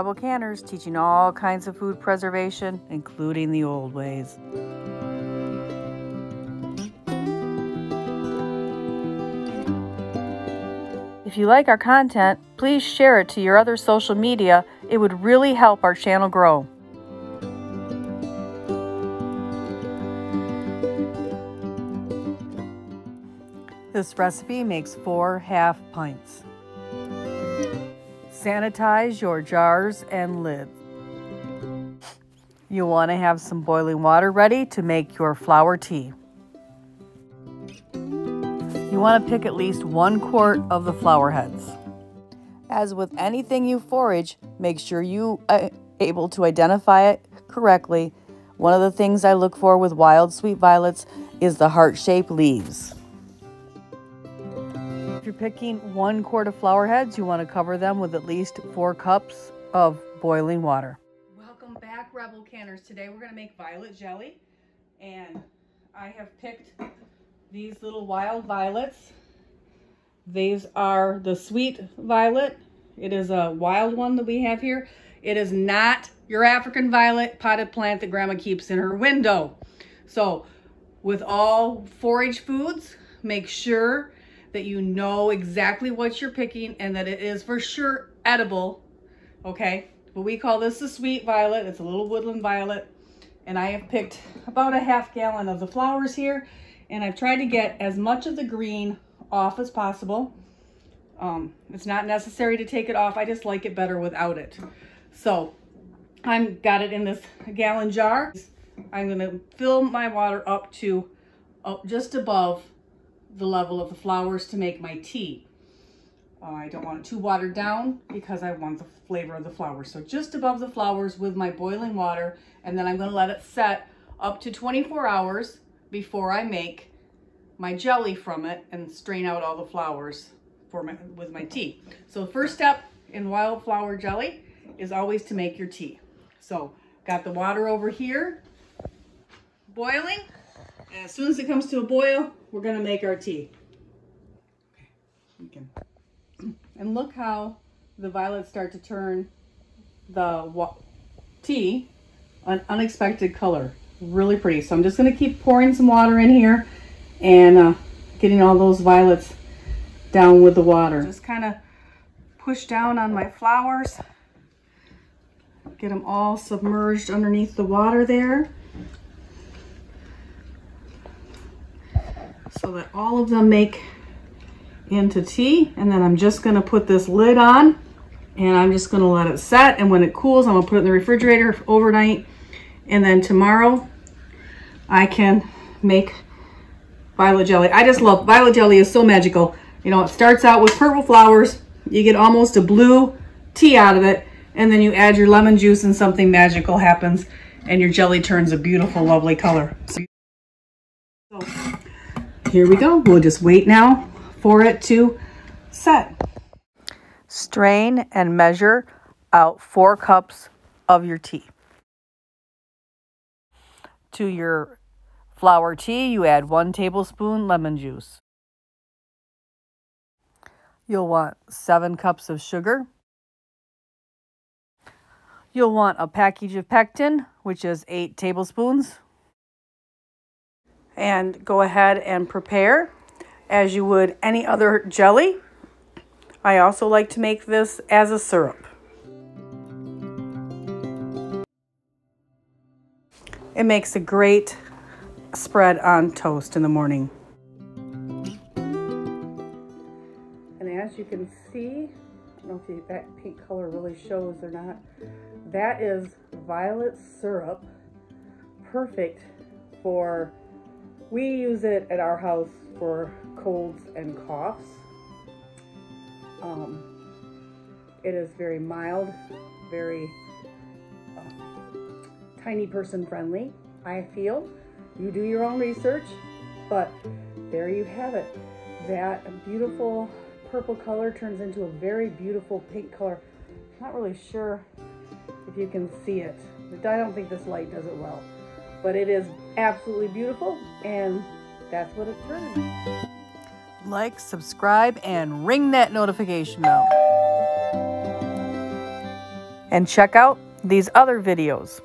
Rebel Canners teaching all kinds of food preservation, including the old ways. If you like our content, please share it to your other social media. It would really help our channel grow. This recipe makes four half pints. Sanitize your jars and lids. You want to have some boiling water ready to make your flower tea. You want to pick at least one quart of the flower heads. As with anything you forage, make sure you are able to identify it correctly. One of the things I look for with wild sweet violets is the heart-shaped leaves. If you're picking one quart of flower heads, you want to cover them with at least four cups of boiling water. Welcome back, Rebel Canners. Today we're going to make violet jelly. And I have picked these little wild violets. These are the sweet violet. It is a wild one that we have here. It is not your African violet potted plant that grandma keeps in her window. So with all forage foods, make sure that you know exactly what you're picking and that it is for sure edible, okay? But we call this the sweet violet. It's a little woodland violet. And I have picked about a half gallon of the flowers here. And I've tried to get as much of the green off as possible. Um, it's not necessary to take it off. I just like it better without it. So I've got it in this gallon jar. I'm going to fill my water up to uh, just above the level of the flowers to make my tea. Uh, I don't want it too watered down because I want the flavor of the flowers. So just above the flowers with my boiling water, and then I'm gonna let it set up to 24 hours before I make my jelly from it and strain out all the flowers for my, with my tea. So first step in wildflower jelly is always to make your tea. So got the water over here boiling. And as soon as it comes to a boil, we're gonna make our tea. Okay, And look how the violets start to turn the tea an unexpected color. Really pretty. So I'm just gonna keep pouring some water in here and uh, getting all those violets down with the water. Just kind of push down on my flowers. Get them all submerged underneath the water there. so that all of them make into tea. And then I'm just gonna put this lid on and I'm just gonna let it set. And when it cools, I'm gonna put it in the refrigerator overnight. And then tomorrow I can make violet jelly. I just love, violet jelly is so magical. You know, it starts out with purple flowers. You get almost a blue tea out of it. And then you add your lemon juice and something magical happens and your jelly turns a beautiful, lovely color. So here we go. We'll just wait now for it to set. Strain and measure out four cups of your tea. To your flower tea, you add one tablespoon lemon juice. You'll want seven cups of sugar. You'll want a package of pectin, which is eight tablespoons and go ahead and prepare as you would any other jelly. I also like to make this as a syrup. It makes a great spread on toast in the morning. And as you can see, I don't know if that pink color really shows or not, that is violet syrup, perfect for we use it at our house for colds and coughs. Um, it is very mild, very tiny person friendly, I feel. You do your own research, but there you have it. That beautiful purple color turns into a very beautiful pink color. Not really sure if you can see it. I don't think this light does it well, but it is absolutely beautiful and that's what it turned. Like, subscribe, and ring that notification bell. And check out these other videos.